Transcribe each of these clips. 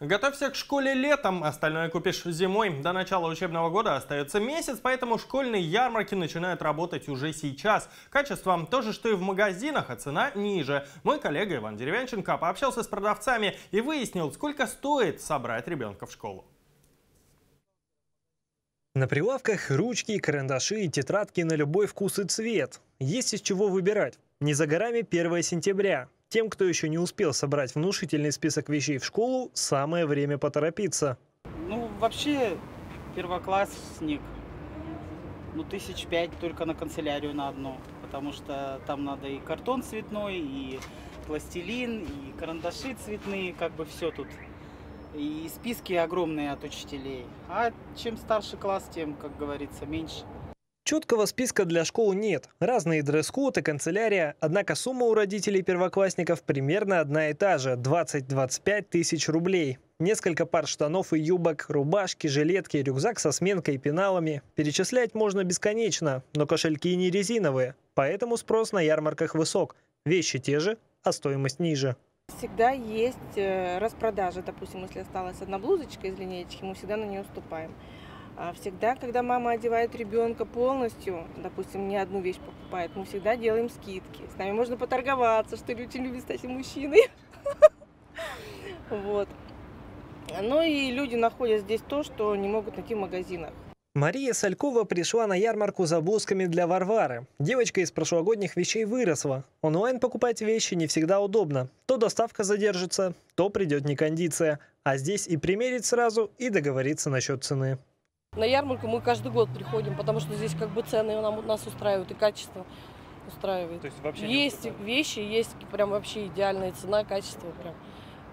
Готовься к школе летом, остальное купишь зимой. До начала учебного года остается месяц, поэтому школьные ярмарки начинают работать уже сейчас. Качество то же, что и в магазинах, а цена ниже. Мой коллега Иван Деревянченко пообщался с продавцами и выяснил, сколько стоит собрать ребенка в школу. На прилавках ручки, карандаши и тетрадки на любой вкус и цвет. Есть из чего выбирать. Не за горами 1 сентября. Тем, кто еще не успел собрать внушительный список вещей в школу, самое время поторопиться. Ну, вообще, первоклассник, ну, тысяч пять только на канцелярию на одну. Потому что там надо и картон цветной, и пластилин, и карандаши цветные, как бы все тут. И списки огромные от учителей. А чем старше класс, тем, как говорится, меньше. Четкого списка для школ нет. Разные дресс-код и канцелярия. Однако сумма у родителей первоклассников примерно одна и та же – 20-25 тысяч рублей. Несколько пар штанов и юбок, рубашки, жилетки, рюкзак со сменкой и пеналами. Перечислять можно бесконечно, но кошельки не резиновые. Поэтому спрос на ярмарках высок. Вещи те же, а стоимость ниже. Всегда есть э, распродажа. Допустим, если осталась одна блузочка из линеечки, мы всегда на нее уступаем. А всегда, когда мама одевает ребенка полностью, допустим, не одну вещь покупает, мы всегда делаем скидки. С нами можно поторговаться, что очень любят, кстати, мужчины. Вот. Ну и люди находят здесь то, что не могут найти в магазинах. Мария Салькова пришла на ярмарку за блузками для Варвары. Девочка из прошлогодних вещей выросла. Онлайн покупать вещи не всегда удобно. То доставка задержится, то придет некондиция. А здесь и примерить сразу, и договориться насчет цены. На ярмарку мы каждый год приходим, потому что здесь как бы цены нам, нас устраивают и качество устраивает. То есть вообще есть вещи, есть прям вообще идеальная цена, качество прям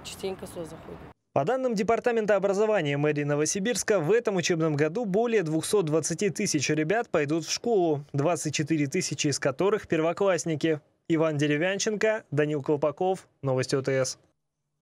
частенько сюда заходим. По данным Департамента образования мэрии Новосибирска, в этом учебном году более 220 тысяч ребят пойдут в школу, 24 тысячи из которых первоклассники. Иван Деревянченко, Данил Колпаков, Новости ОТС.